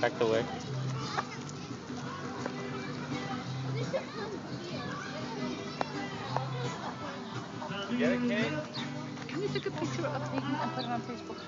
packed away. You get it, Kate? Can you take a picture of me and put it on Facebook?